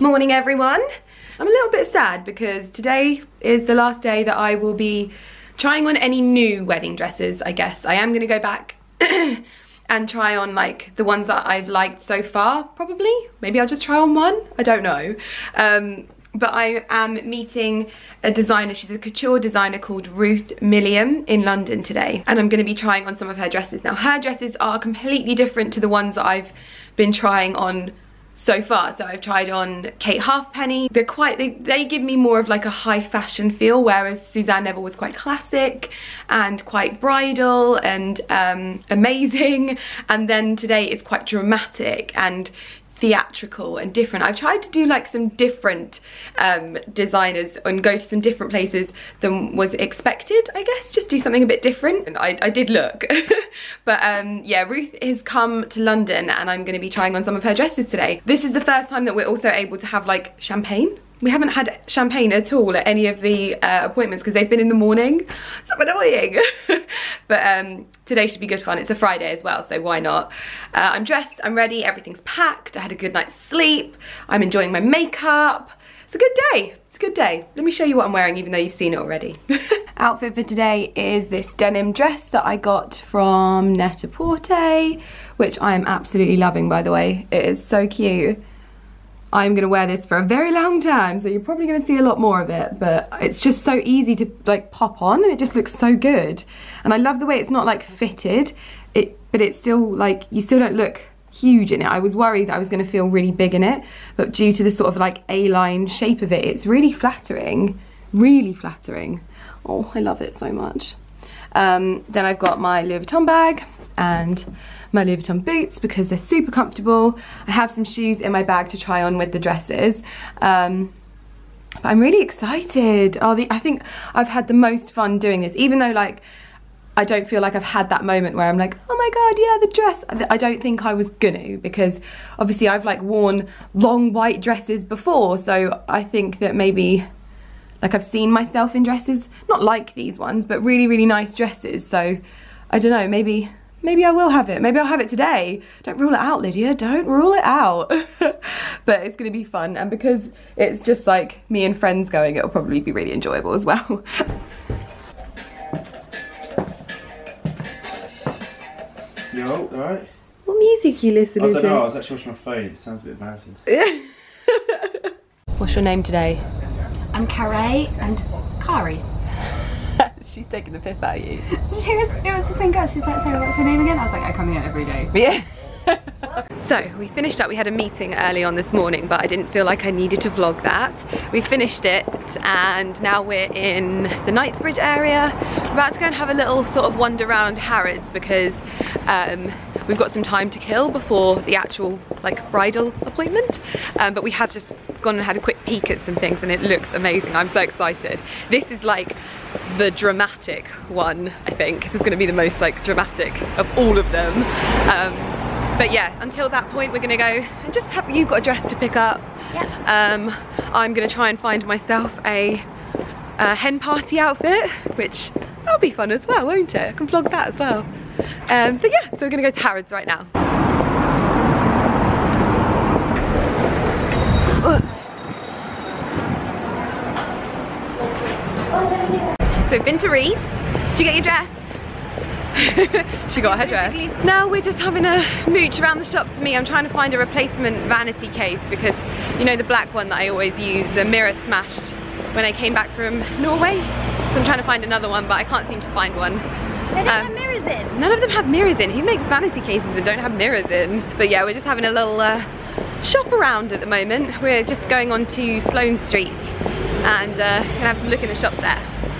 Morning everyone. I'm a little bit sad because today is the last day that I will be trying on any new wedding dresses, I guess. I am gonna go back and try on like the ones that I've liked so far, probably. Maybe I'll just try on one, I don't know. Um, but I am meeting a designer, she's a couture designer called Ruth Milliam in London today. And I'm gonna be trying on some of her dresses. Now her dresses are completely different to the ones that I've been trying on so far. So I've tried on Kate Halfpenny. They're quite, they, they give me more of like a high fashion feel, whereas Suzanne Neville was quite classic and quite bridal and um, amazing. And then today is quite dramatic and theatrical and different. I've tried to do like some different um, designers and go to some different places than was expected, I guess, just do something a bit different. And I, I did look. but um, yeah, Ruth has come to London and I'm gonna be trying on some of her dresses today. This is the first time that we're also able to have like champagne we haven't had champagne at all at any of the uh, appointments because they've been in the morning. So annoying. but um, today should be good fun. It's a Friday as well, so why not? Uh, I'm dressed, I'm ready, everything's packed. I had a good night's sleep. I'm enjoying my makeup. It's a good day. It's a good day. Let me show you what I'm wearing even though you've seen it already. Outfit for today is this denim dress that I got from Net-a-Porter, which I am absolutely loving by the way. It is so cute. I'm gonna wear this for a very long time, so you're probably gonna see a lot more of it, but it's just so easy to like pop on and it just looks so good. And I love the way it's not like fitted, it, but it's still like, you still don't look huge in it. I was worried that I was gonna feel really big in it, but due to the sort of like A-line shape of it, it's really flattering, really flattering. Oh, I love it so much. Um, then I've got my Louis Vuitton bag and my Louis Vuitton boots because they're super comfortable. I have some shoes in my bag to try on with the dresses. Um, but I'm really excited. Oh, the, I think I've had the most fun doing this, even though like, I don't feel like I've had that moment where I'm like, oh my god, yeah, the dress. I don't think I was gonna because obviously I've like worn long white dresses before, so I think that maybe like I've seen myself in dresses, not like these ones, but really, really nice dresses. So I don't know, maybe maybe I will have it. Maybe I'll have it today. Don't rule it out, Lydia. Don't rule it out. but it's going to be fun. And because it's just like me and friends going, it'll probably be really enjoyable as well. Yo, alright? What music are you listening to? I don't know, I was actually watching my phone. It sounds a bit embarrassing. What's your name today? I'm Carrie and Kari. She's taking the piss out of you. She was, it was the same girl. She's like, sorry, what's her name again? I was like, I come here every day. Yeah. so we finished up, we had a meeting early on this morning but I didn't feel like I needed to vlog that. We finished it and now we're in the Knightsbridge area. We're about to go and have a little sort of wander around Harrods because um, we've got some time to kill before the actual like bridal appointment. Um, but we have just gone and had a quick peek at some things and it looks amazing. I'm so excited. This is like the dramatic one I think. This is going to be the most like dramatic of all of them. Um, but yeah until that point we're gonna go and just have you got a dress to pick up yeah. um i'm gonna try and find myself a, a hen party outfit which that'll be fun as well won't it i can vlog that as well um but yeah so we're gonna go to harrods right now so been to Reiss. Did you get your dress? she got her dress. Now we're just having a mooch around the shops for me. I'm trying to find a replacement vanity case because you know the black one that I always use, the mirror smashed when I came back from Norway. So I'm trying to find another one but I can't seem to find one. They don't um, have mirrors in. None of them have mirrors in. Who makes vanity cases that don't have mirrors in? But yeah, we're just having a little uh, shop around at the moment. We're just going on to Sloane Street and uh, gonna have some look in the shops there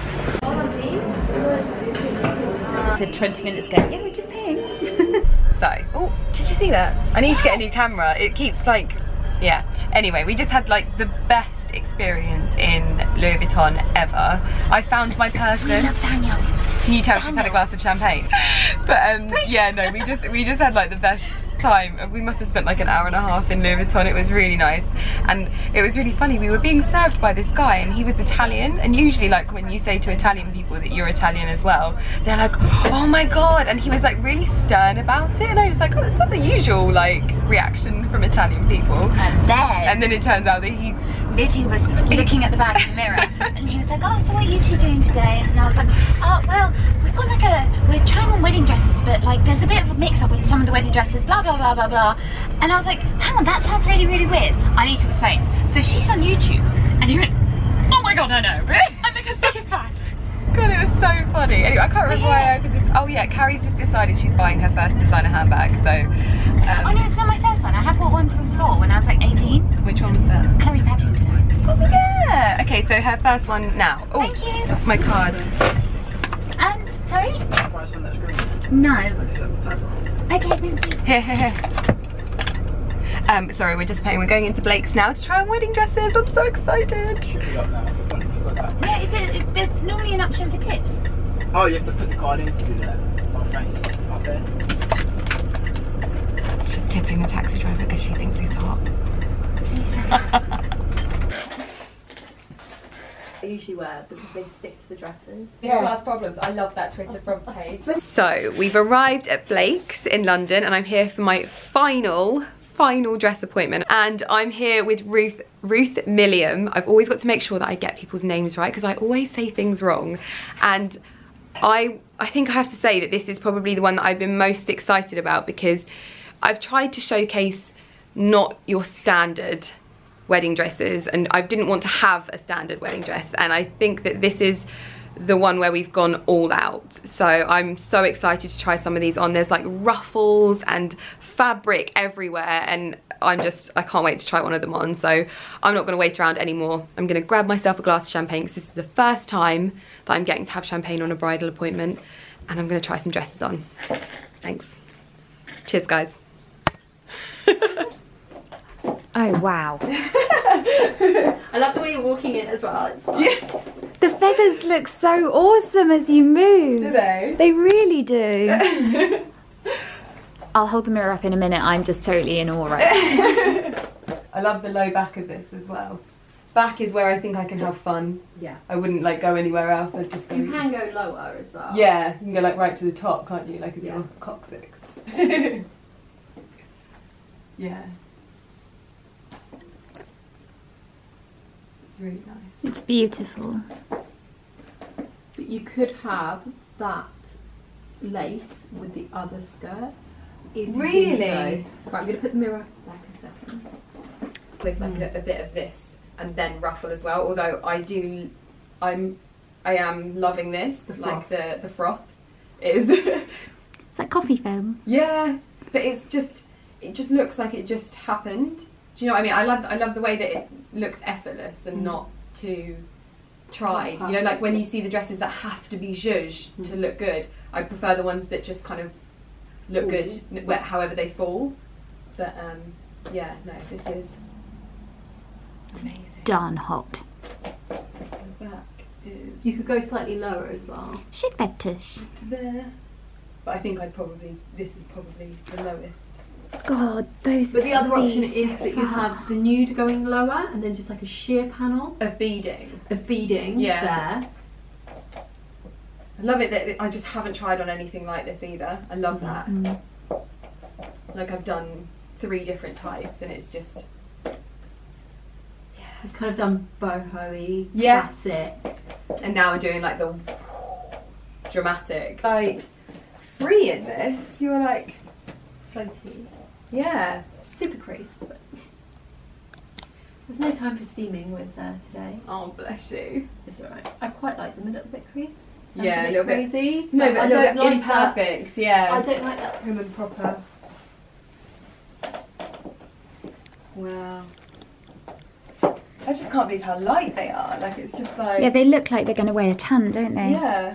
said 20 minutes ago, yeah, we're just paying. so, oh, did you see that? I need to get a new camera. It keeps like, yeah. Anyway, we just had like the best experience in Louis Vuitton ever. I found my person. I love Daniels. Can you tell Daniel. she's had a glass of champagne? But um, yeah, no, we just we just had like the best time. We must have spent like an hour and a half in Louis Vuitton. It was really nice. And it was really funny. We were being served by this guy and he was Italian. And usually like when you say to Italian people that you're Italian as well, they're like, oh my God. And he was like really stern about it. And I was like, oh, it's not the usual like reaction from Italian people. And then And then it turns out that he Liddy was looking at the back of the mirror and he was like, Oh, so what are you two doing today? And I was like, Oh, well, we've got like a, we're trying on wedding dresses, but like there's a bit of a mix up with some of the wedding dresses, blah, blah, blah, blah, blah. And I was like, Hang on, that sounds really, really weird. I need to explain. So she's on YouTube and he went, Oh my god, I know. I'm like her biggest fan. God, it was so funny. Anyway, I can't remember why I opened this. Oh yeah, Carrie's just decided she's buying her first designer handbag. So, Oh um, no, it's not my first one. I had bought one from before when I was like 18. which one was that? Chloe Paddington. Oh yeah. Okay, so her first one now. Oh, Thank you. my card. Um, sorry? No. Okay, thank you. Here, here, here. Um, sorry, we're just paying. We're going into Blake's now to try on wedding dresses. I'm so excited. Yeah, it, it, there's normally an option for tips. Oh, you have to put the card in to do that. My friend's up there. She's tipping the taxi driver because she thinks he's hot. I usually wear because they stick to the dresses. Yeah. Class problems. I love that Twitter front page. So we've arrived at Blake's in London and I'm here for my final final dress appointment and I'm here with Ruth Ruth Milliam. I've always got to make sure that I get people's names right because I always say things wrong and I I think I have to say that this is probably the one that I've been most excited about because I've tried to showcase not your standard wedding dresses and I didn't want to have a standard wedding dress and I think that this is the one where we've gone all out. So I'm so excited to try some of these on. There's like ruffles and fabric everywhere and I'm just I can't wait to try one of them on. So I'm not going to wait around anymore. I'm going to grab myself a glass of champagne because this is the first time that I'm getting to have champagne on a bridal appointment and I'm going to try some dresses on. Thanks. Cheers guys Oh wow. I love the way you're walking in as well. It's like, The feathers look so awesome as you move. Do they? They really do. I'll hold the mirror up in a minute. I'm just totally in awe right now. I love the low back of this as well. Back is where I think I can have fun. yeah. I wouldn't like go anywhere else. I'd just go. You can go lower as well. Yeah, you can go like right to the top, can't you? Like if Yeah. you're coccyx. yeah. It's really nice. It's beautiful. But you could have that lace with the other skirt. if Really? Right, I'm going to put the mirror back a second. With like a, a bit of this and then ruffle as well. Although I do, I'm, I am loving this. The like the the froth is. It's like coffee foam. Yeah, but it's just it just looks like it just happened. Do you know what I mean? I love I love the way that it looks effortless and Mm. not too tried. You know, like when you see the dresses that have to be zhuzh to Mm. look good. I prefer the ones that just kind of look good Fall. however they fall. But um, yeah, no, this is amazing. Darn hot. The back is You could go slightly lower as well. Shit fetish. there, but I think I'd probably this is probably the lowest. God, both. But the other of option is so that you have the nude going lower and then just like a sheer panel Of beading. of beading Yeah. there. I love it that I just haven't tried on anything like this either. I love that. Mm. Like I've done three different types and it's just Yeah. I've kind of done boho-y, Yeah. classic. and now we're doing like the dramatic. Like free in this. You're like floaty. Yeah. Super creased, but there's no time for steaming with uh, today. Oh bless you. It's alright. I quite like them a little bit creased. Sounds Yeah, a a little bit bit- crazy. No, but I a little don't bit like that. imperfect, yeah. I don't like that prim and proper. Wow. I just can't believe how light they are. Like it's just like Yeah, they look like they're going to weigh a ton, don't they? Yeah.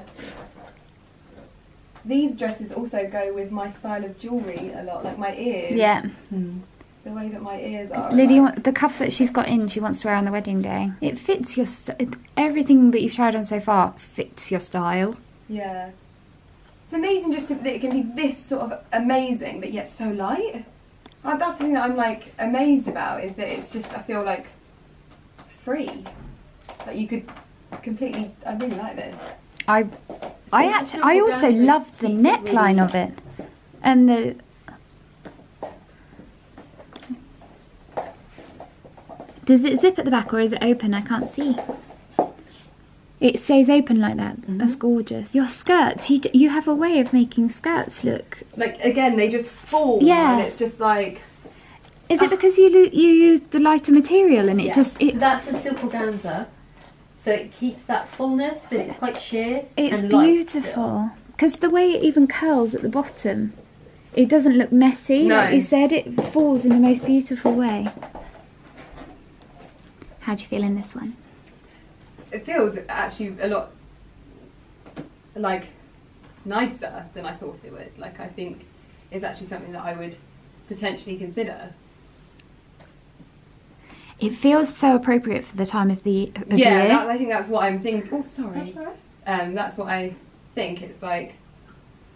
These dresses also go with my style of jewellery a lot, like my ears. Yeah. The way that my ears are. Lydia, like- the cuff that she's got in, she wants to wear on the wedding day. It fits your st- everything that you've tried on so far fits your style. Yeah. It's amazing just that it can be this sort of amazing, but yet so light. Uh, that's the thing that I'm like amazed about is that it's just I feel like free. Like you could completely. I really like this. I I actually I also organic, loved the neckline really- of it, and the. Does it zip at the back or is it open? I can't see. It stays open like that. Mm-hmm. That's gorgeous. Your skirts, you d- you have a way of making skirts look. Like again, they just fall. Yeah. And it's just like. Is it ah. because you you use the lighter material and it Yeah. just so it, that's a silk organza. So it keeps that fullness, but it's quite sheer. It's and beautiful because the way it even curls at the bottom, it doesn't look messy. Like No. you said, it falls in the most beautiful way. How do you feel in this one? It feels actually a lot like nicer than I thought it would. Like I think is actually something that I would potentially consider. It feels so appropriate for the time of the of yeah, year. that, I think that's what I'm thinking. Oh, sorry. That's all right. Um, that's what I think. It's like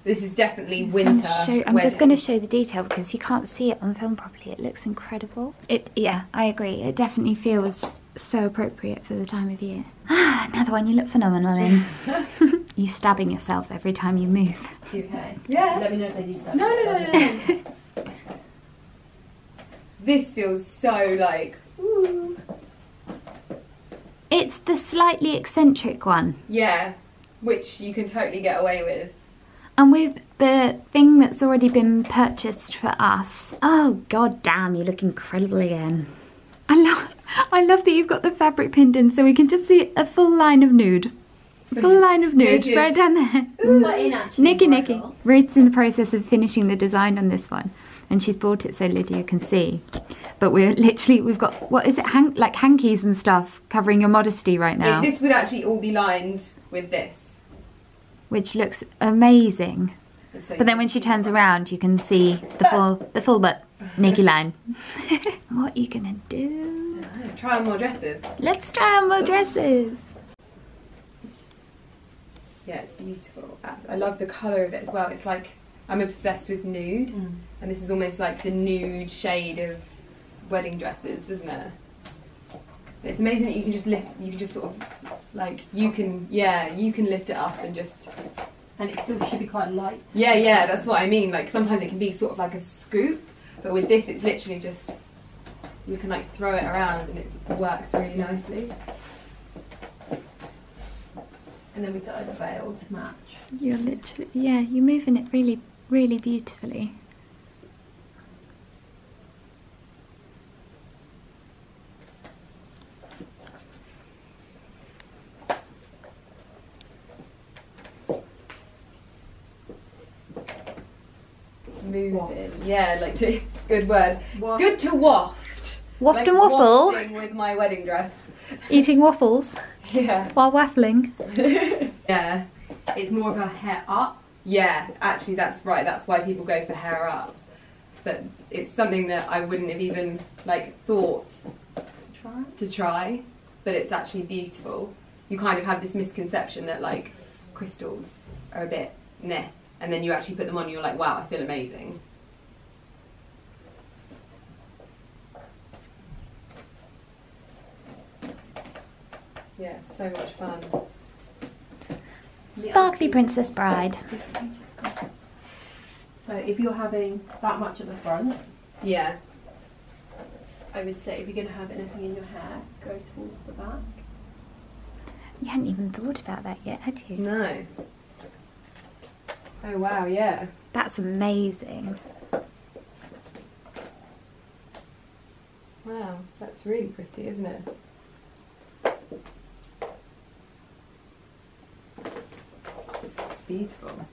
this is definitely Just gonna winter. show- I'm just going to show the detail because you can't see it on film properly. It looks incredible. It, yeah, I agree. It definitely feels so appropriate for the time of year. Ah, another one you look phenomenal in. you stabbing yourself every time you move. Okay? Yeah. Let me know if they do stuff. No, no, no, no. no. this feels so like. Ooh. It's the slightly eccentric one. Yeah, which you can totally get away with. And with the thing that's already been purchased for us. Oh god damn, you look incredible again. I love I love that you've got the fabric pinned in so we can just see a full line of nude. Full line of nude Naked. right down there. But in actually Nikki Nikki. bridal, Ruth's in the process of finishing the design on this one. And she's bought it so Lydia can see. But we're literally we've got what is it, hank like hankies and stuff covering your modesty right now. This would actually all be lined with this. which looks amazing. So But then when she turns around, you can see the full, the full butt naked line. what are you gonna do? try on more dresses. Let's try on more dresses. Yeah, it's beautiful. I love the colour of it as well. It's like I'm obsessed with nude, Mm. and this is almost like the nude shade of wedding dresses, isn't it? It's amazing that you can just lift. You can just sort of like you can yeah you can lift it up and just and it still should be quite light. yeah yeah that's what I mean. Like sometimes it can be sort of like a scoop, but with this it's literally just you can like throw it around and it works really nicely. And then we dye the veil to match. You're literally, yeah, you're moving it really, really beautifully. Moving, yeah, like to, it's a good word. Waft. Good to waft. Waft Like and waffle, with my wedding dress. eating waffles Yeah. while waffling. yeah. It's more of a hair up. Yeah, actually, that's right. That's why people go for hair up. But it's something that I wouldn't have even like thought to try. to try. But it's actually beautiful. You kind of have this misconception that like crystals are a bit meh, and then you actually put them on, and you're like, wow, I feel amazing. Yeah, so much fun. Sparkly Princess Bride. So if you're having that much at the front, Yeah, I would say if you're going to have anything in your hair, go towards the back. You hadn't even thought about that yet, had you? no. Oh wow, yeah. That's amazing. Wow, that's really pretty, isn't it? Beautiful.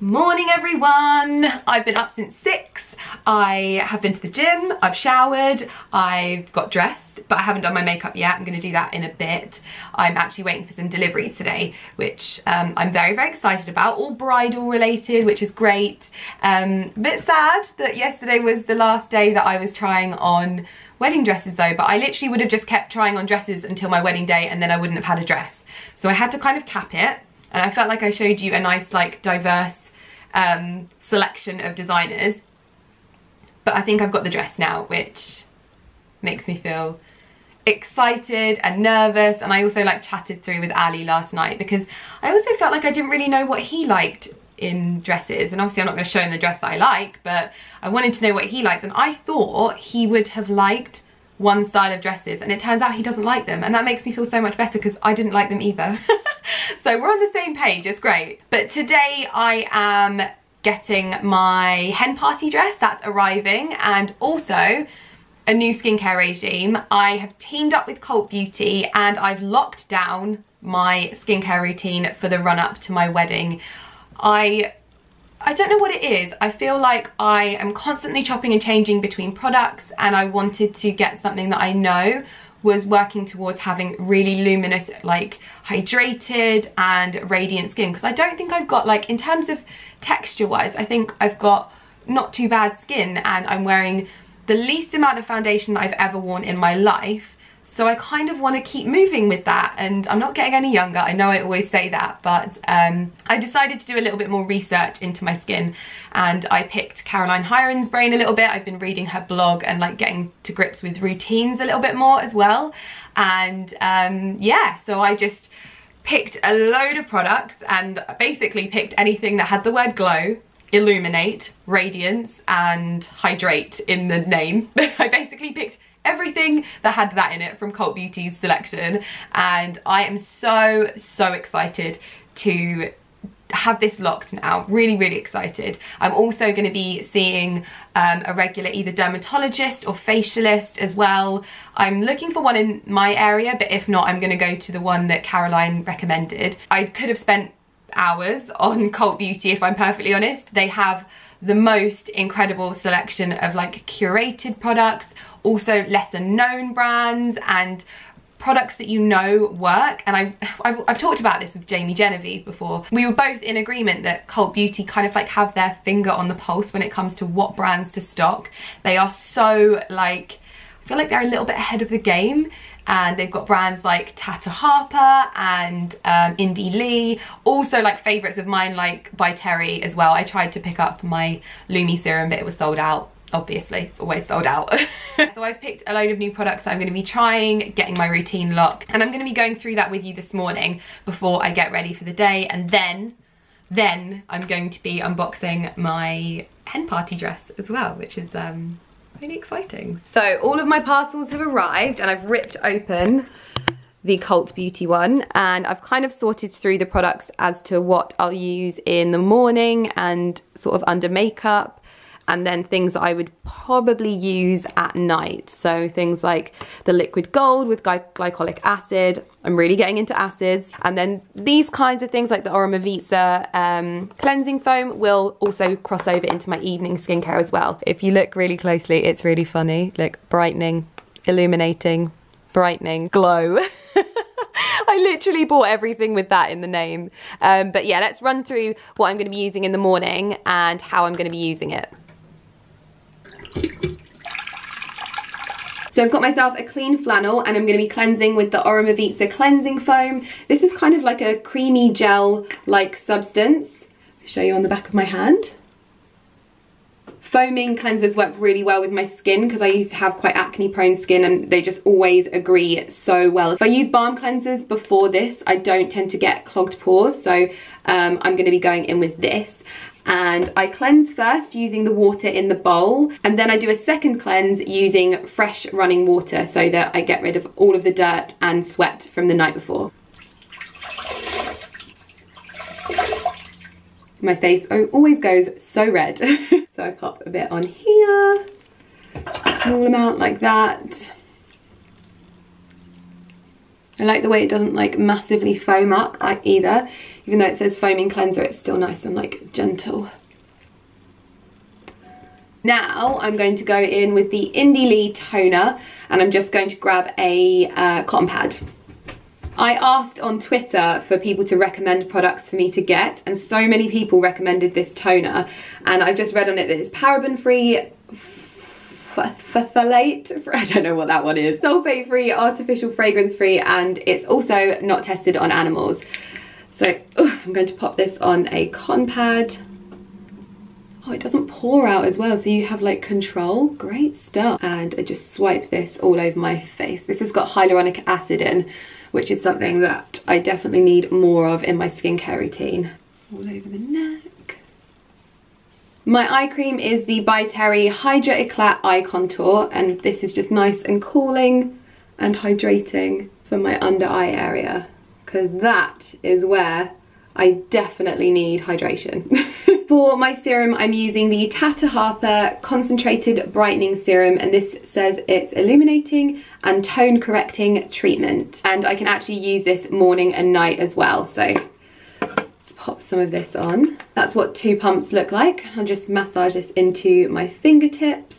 Morning everyone! I've been up since six. I have been to the gym, I've showered, I've got dressed, but I haven't done my makeup yet. I'm gonna do that in a bit. I'm actually waiting for some deliveries today, which um, I'm very, very excited about. All bridal related, which is great. Um, a bit sad that yesterday was the last day that I was trying on wedding dresses though, but I literally would have just kept trying on dresses until my wedding day and then I wouldn't have had a dress. So I had to kind of cap it and I felt like I showed you a nice like diverse um, selection of designers. But I think I've got the dress now, which makes me feel excited and nervous. And I also like chatted through with Ali last night because I also felt like I didn't really know what he liked in dresses. And obviously I'm not going to show him the dress that I like but I wanted to know what he liked. And I thought he would have liked one style of dresses and it turns out he doesn't like them and that makes me feel so much better because I didn't like them either. so we're on the same page, it's great. But today I am getting my hen party dress that's arriving and also a new skincare regime. I have teamed up with Cult Beauty and I've locked down my skincare routine for the run up to my wedding. I I don't know what it is. I feel like I am constantly chopping and changing between products and I wanted to get something that I know was working towards having really luminous, like hydrated and radiant skin. Because I don't think I've got like, in terms of texture wise, I think I've got not too bad skin and I'm wearing the least amount of foundation that I've ever worn in my life so I kind of want to keep moving with that and I'm not getting any younger. I know I always say that, but um, I decided to do a little bit more research into my skin and I picked Caroline Hirons' brain a little bit. I've been reading her blog and like getting to grips with routines a little bit more as well. And um, yeah, so I just picked a load of products and basically picked anything that had the word glow illuminate, radiance and hydrate in the name. I basically picked everything that had that in it from Cult Beauty's selection. And I am so so excited to have this locked now. Really really excited. I'm also going to be seeing um, a regular either dermatologist or facialist as well. I'm looking for one in my area but if not i'm going to go to the one that caroline recommended. I could have spent hours on cult beauty if i'm perfectly honest. They have the most incredible selection of like curated products also lesser known brands and products that you know work and I, I've, I've, talked about this with Jamie Genevieve before. We were both in agreement that Cult Beauty kind of like have their finger on the pulse when it comes to what brands to stock. They are so like, I feel like they're a little bit ahead of the game and they've got brands like Tata Harper and um, Indie Lee, also like favourites of mine like by Terry as well. I tried to pick up my Lumi serum but it was sold out obviously it's always sold out. So I've picked a load of new products that I'm going to be trying getting my routine locked and I'm going to be going through that with you this morning before I get ready for the day and then then I'm going to be unboxing my hen party dress as well which is um really exciting. So all of my parcels have arrived and I've ripped open the Cult Beauty one and I've kind of sorted through the products as to what I'll use in the morning and sort of under makeup and then things that I would probably use at night. So things like the liquid gold with gly glycolic acid. I'm really getting into acids. And then these kinds of things like the Omorovicza um, cleansing foam will also cross over into my evening skincare as well. If you look really closely, it's really funny. Look, brightening, illuminating, brightening, glow. I literally bought everything with that in the name. Um, but yeah, let's run through what I'm going to be using in the morning and how I'm going to be using it. So I've got myself a clean flannel and I'm going to be cleansing with the Omorovicza cleansing foam. This is kind of like a creamy gel-like substance. I'll show you on the back of my hand. Foaming cleansers work really well with my skin because I used to have quite acne prone skin and they just always agree so well. If I use balm cleansers before this, I don't tend to get clogged pores. So um, I'm going to be going in with this and I cleanse first using the water in the bowl and then I do a second cleanse using fresh running water so that I get rid of all of the dirt and sweat from the night before. My face always goes so red. so I pop a bit on here, just a small amount like that. I like the way it doesn't like massively foam up either. Even though it says foaming cleanser, it's still nice and like gentle. Now I'm going to go in with the Indie Lee toner and I'm just going to grab a uh, cotton pad. I asked on Twitter for people to recommend products for me to get and so many people recommended this toner and I've just read on it that it's paraben free, phthalate, I don't know what that one is, sulfate free, artificial fragrance free and it's also not tested on animals. So I'm going to pop this on a con pad. Oh, it doesn't pour out as well, so you have like control. Great stuff. And I just swipe this all over my face. This has got hyaluronic acid in, which is something that I definitely need more of in my skincare routine. All over the neck. My eye cream is the By Terry Hydra Eclat Eye Contour, and this is just nice and cooling and hydrating for my under eye area, because that is where I definitely need hydration. For my serum, I'm using the Tata Harper Concentrated Brightening Serum, and this says it's illuminating and tone correcting treatment. And I can actually use this morning and night as well, so some of this on. That's what two pumps look like. I'll just massage this into my fingertips.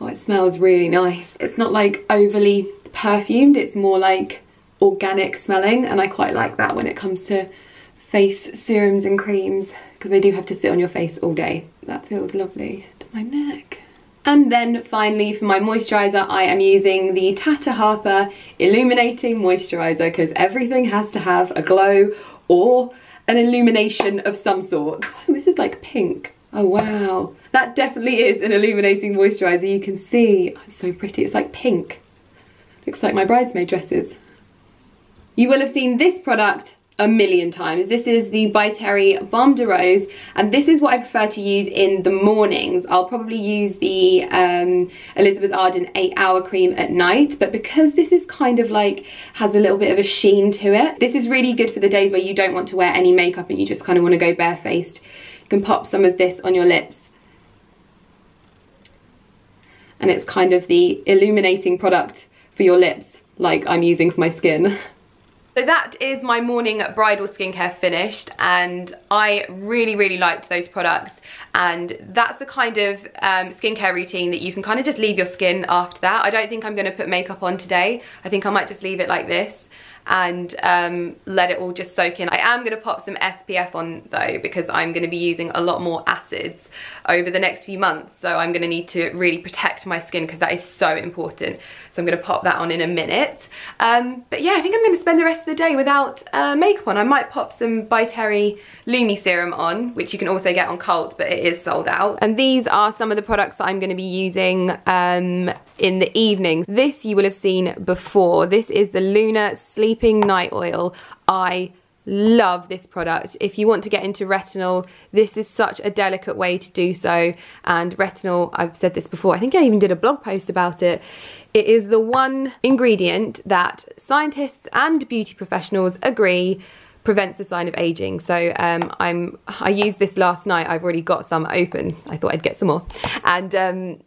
Oh, it smells really nice. It's not like overly perfumed, it's more like organic smelling and I quite like that when it comes to face serums and creams because they do have to sit on your face all day. That feels lovely to my neck. And then finally for my moisturiser I am using the Tata Harper Illuminating Moisturiser because everything has to have a glow or an illumination of some sort. This is like pink. Oh wow. That definitely is an illuminating moisturiser. You can see, oh, it's so pretty. It's like pink. Looks like my bridesmaid dresses. You will have seen this product a million times. This is the By Terry Balm de Rose and this is what I prefer to use in the mornings. I'll probably use the um, Elizabeth Arden 8 hour cream at night but because this is kind of like has a little bit of a sheen to it this is really good for the days where you don't want to wear any makeup and you just kind of want to go barefaced. You can pop some of this on your lips and it's kind of the illuminating product for your lips like I'm using for my skin. So that is my morning bridal skincare finished and I really, really liked those products and that's the kind of um, skincare routine that you can kind of just leave your skin after that. I don't think I'm going to put makeup on today. I think I might just leave it like this and um, let it all just soak in. I am going to pop some SPF on though because I'm going to be using a lot more acids over the next few months so I'm to need to really protect my skin because that is so important. So I'm to pop that on in a minute. Um, but yeah, I think I'm to spend the rest of the day without uh, makeup on. I might pop some By Terry Lumi Serum on, which you can also get on Cult, but it is sold out. And these are some of the products that I'm to be using um, in the evenings. This you will have seen before. This is the Luna Sleeping Night Oil. I love this product. If you want to get into retinol, this is such a delicate way to do so. And retinol, I've said this before, I think I even did a blog post about it. It is the one ingredient that scientists and beauty professionals agree prevents the sign of aging. So um, I'm I used this last night. I've already got some open. I thought I'd get some more. And um,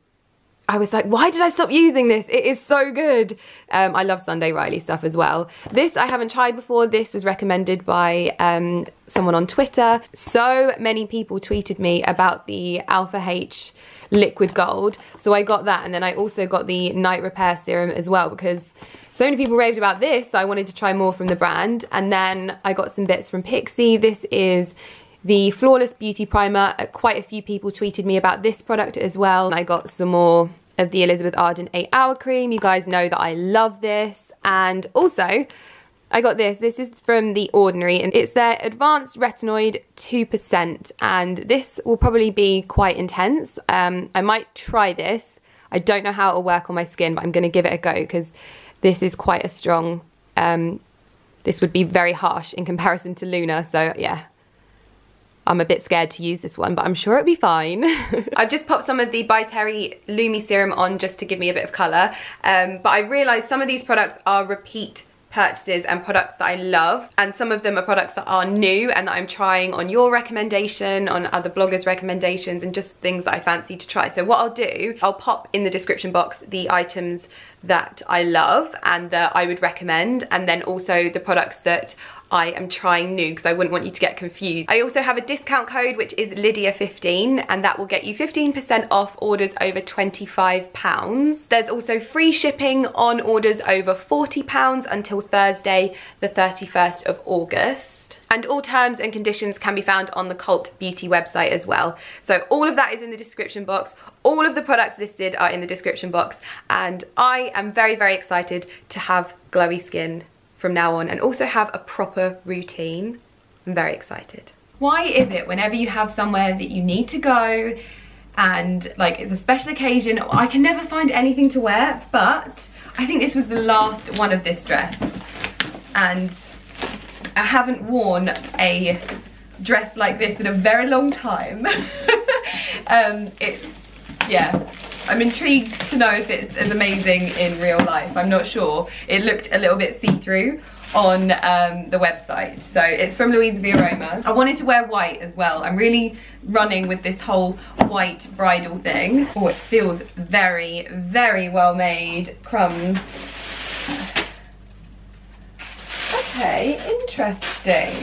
I was like, why did I stop using this? It is so good. Um, I love Sunday Riley stuff as well. This I haven't tried before. This was recommended by um, someone on Twitter. So many people tweeted me about the Alpha H liquid gold. So I got that and then I also got the night repair serum as well because so many people raved about this that I wanted to try more from the brand. And then I got some bits from Pixi. This is the Flawless Beauty Primer. Uh, quite a few people tweeted me about this product as well. I got some more of the Elizabeth Arden 8 Hour Cream. You guys know that I love this. And also, I got this. This is from The Ordinary and it's their Advanced Retinoid 2% and this will probably be quite intense. Um, I might try this. I don't know how it'll work on my skin, but I'm going to give it a go because this is quite a strong, um, this would be very harsh in comparison to Luna. So yeah, I'm a bit scared to use this one, but I'm sure it'll be fine. I've just popped some of the By Terry Lumi Serum on just to give me a bit of colour. Um, but I realised some of these products are repeat purchases and products that I love and some of them are products that are new and that I'm trying on your recommendation on other bloggers recommendations and just things that I fancy to try so what I'll do I'll pop in the description box the items that I love and that I would recommend and then also the products that I am trying new because I wouldn't want you to get confused. I also have a discount code which is Lydia15 and that will get you 15% off orders over £25. There's also free shipping on orders over £40 until Thursday the 31st of August. And all terms and conditions can be found on the Cult Beauty website as well. So all of that is in the description box. All of the products listed are in the description box. And I am very, very excited to have glowy skin from now on and also have a proper routine. I'm very excited. Why is it whenever you have somewhere that you need to go and like it's a special occasion, I can never find anything to wear, but I think this was the last one of this dress and I haven't worn a dress like this in a very long time. um, it's, yeah, I'm intrigued to know if it's as amazing in real life. I'm not sure. It looked a little bit see-through on um, the website. So it's from LuisaViaRoma. I wanted to wear white as well. I'm really running with this whole white bridal thing. Oh, it feels very, very well made. Crumbs. Okay, interesting.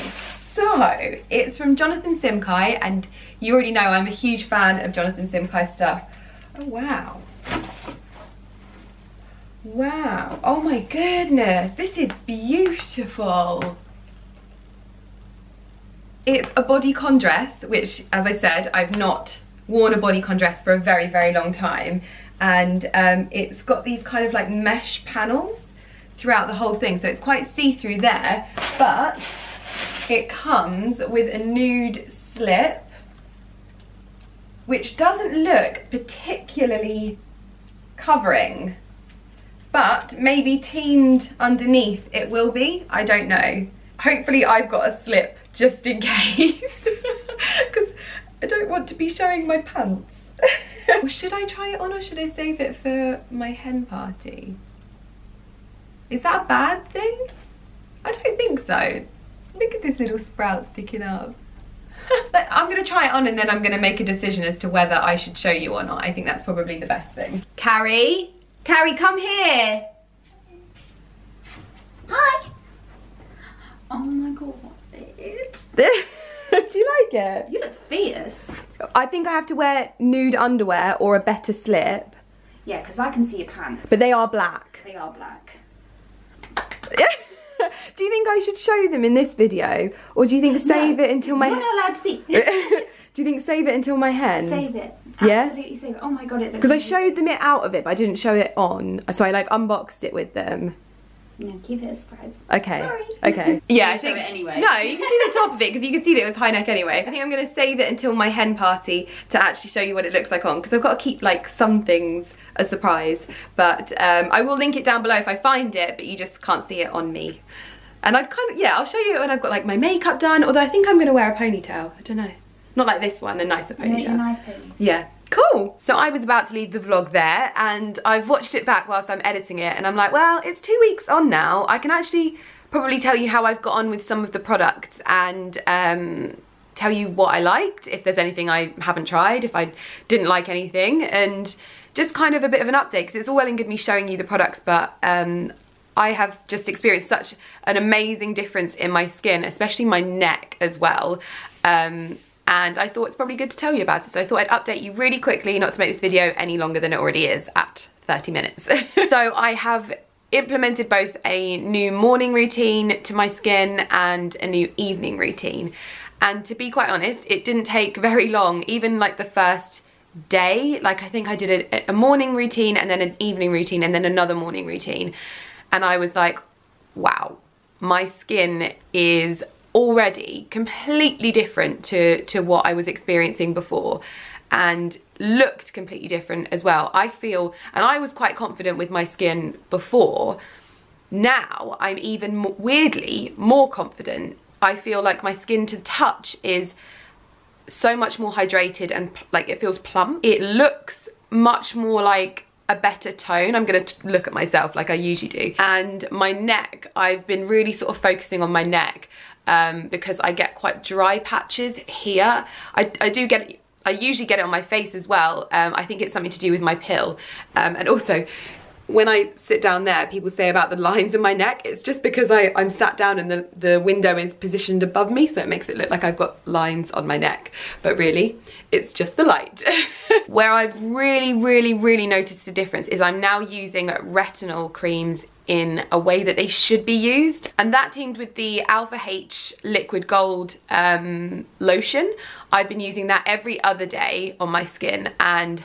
So, it's from Jonathan Simkhai, and you already know I'm a huge fan of Jonathan Simkhai stuff. Oh, wow. Wow. Oh my goodness. This is beautiful. It's a bodycon dress, which, as I said, I've not worn a bodycon dress for a very, very long time. And um, it's got these kind of like mesh panels throughout the whole thing. So it's quite see-through there, but it comes with a nude slip, which doesn't look particularly covering but maybe teamed underneath it will be, I don't know. Hopefully I've got a slip just in case, because I don't want to be showing my pants. well, should I try it on or should I save it for my hen party? Is that a bad thing? I don't think so. Look at this little sprout sticking up. I'm gonna try it on and then I'm gonna make a decision as to whether I should show you or not. I think that's probably the best thing. Carrie? Carrie, come here. Hi. Oh my god, it. Do you like it? You look fierce. I think I have to wear nude underwear or a better slip. Yeah, because I can see your pants. But they are black. They are black. do you think I should show them in this video? Or do you think save no, it until my... You're not allowed to see. do you think save it until my hen? Save it. Yeah? Absolutely save it. Oh my god, it looks Because I showed them it out of it, but I didn't show it on. So I like unboxed it with them. No, keep it a surprise. Okay. Sorry. Okay. Yeah, I show think. it anyway. No, you can see the top of it because you can see that it was high neck anyway. I think I'm gonna save it until my hen party to actually show you what it looks like on because I've got to keep like some things a surprise. But um, I will link it down below if I find it, but you just can't see it on me. And I'd kind of, yeah, I'll show you when I've got like my makeup done. Although I think I'm gonna wear a ponytail. I don't know. Not like this one, a nicer ponytail. Make a nice ponytail. Yeah. Cool. So I was about to leave the vlog there and I've watched it back whilst I'm editing it and I'm like, well, it's two weeks on now. I can actually probably tell you how I've got on with some of the products and um, tell you what I liked, if there's anything I haven't tried, if I didn't like anything and just kind of a bit of an update because it's all well and good me showing you the products but um, I have just experienced such an amazing difference in my skin, especially my neck as well. Um, and I thought it's probably good to tell you about it. So I thought I'd update you really quickly, not to make this video any longer than it already is at 30 minutes. so I have implemented both a new morning routine to my skin and a new evening routine. And to be quite honest, it didn't take very long, even like the first day. Like I think I did a, a morning routine and then an evening routine and then another morning routine. And I was like, wow, my skin is already completely different to, to what I was experiencing before and looked completely different as well. I feel, and I was quite confident with my skin before, now I'm even weirdly more confident. I feel like my skin to touch is so much more hydrated and like it feels plump. It looks much more like a better tone. I'm gonna look at myself like I usually do. And my neck, I've been really sort of focusing on my neck um, because I get quite dry patches here. I, I do get I usually get it on my face as well. Um, I think it's something to do with my pill. Um, and also, when I sit down there, people say about the lines in my neck, it's just because I, I'm sat down and the, the window is positioned above me, so it makes it look like I've got lines on my neck. But really, it's just the light. Where I've really, really, really noticed a difference is I'm now using retinol creams in a way that they should be used. And that teamed with the Alpha H Liquid Gold um, lotion. I've been using that every other day on my skin and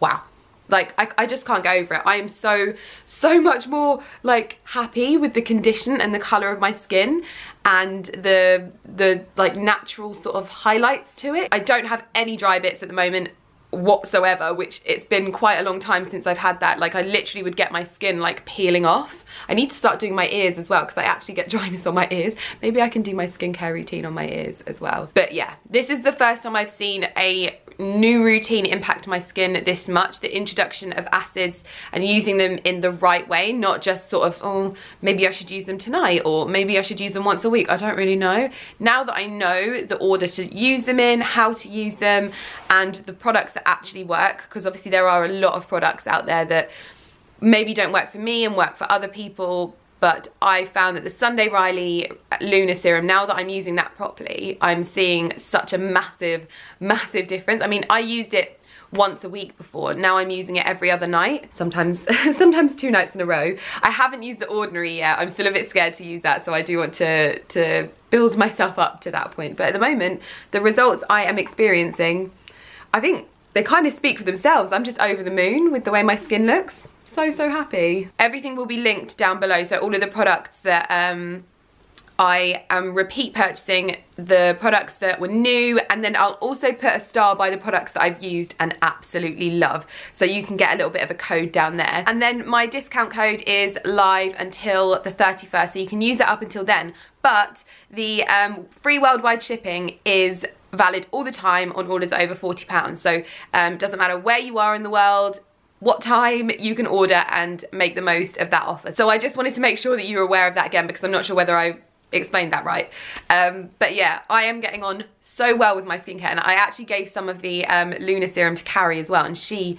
wow like I, I just can't get over it. I am so, so much more like happy with the condition and the colour of my skin and the the like natural sort of highlights to it. I don't have any dry bits at the moment whatsoever which it's been quite a long time since I've had that. Like I literally would get my skin like peeling off. I need to start doing my ears as well because I actually get dryness on my ears. Maybe I can do my skincare routine on my ears as well. But yeah this is the first time I've seen a new routine impact my skin this much the introduction of acids and using them in the right way not just sort of oh maybe I should use them tonight or maybe I should use them once a week. I don't really know. Now that I know the order to use them in how to use them and the products that actually work because obviously there are a lot of products out there that maybe don't work for me and work for other people but I found that the Sunday Riley Lunar Serum, now that I'm using that properly, I'm seeing such a massive, massive difference. I mean, I used it once a week before. Now I'm using it every other night, sometimes sometimes two nights in a row. I haven't used the Ordinary yet. I'm still a bit scared to use that, so I do want to, to build myself up to that point. But at the moment, the results I am experiencing, I think they kind of speak for themselves. I'm just over the moon with the way my skin looks so, so happy. Everything will be linked down below. So all of the products that um, I am repeat purchasing, the products that were new, and then I'll also put a star by the products that I've used and absolutely love. So you can get a little bit of a code down there. And then my discount code is live until the 31st. So you can use that up until then. But the um, free worldwide shipping is valid all the time on orders over £40. So um, doesn't matter where you are in the world, what time you can order and make the most of that offer. So I just wanted to make sure that you're aware of that again because I'm not sure whether I explained that right. Um, but yeah, I am getting on so well with my skincare and I actually gave some of the um, Lunar Serum to Carrie as well and she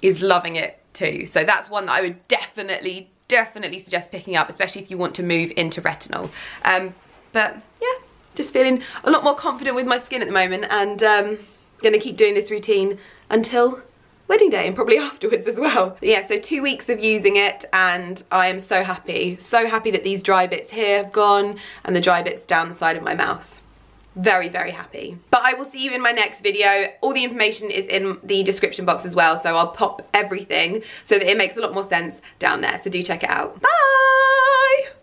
is loving it too. So that's one that I would definitely, definitely suggest picking up, especially if you want to move into retinol. Um, but yeah, just feeling a lot more confident with my skin at the moment and um, gonna keep doing this routine until wedding day and probably afterwards as well. But yeah, so two weeks of using it and I am so happy. So happy that these dry bits here have gone and the dry bits down the side of my mouth. Very very happy. But i will see you in my next video. All the information is in the description box as well so i'll pop everything so that it makes a lot more sense down there. So do check it out. Bye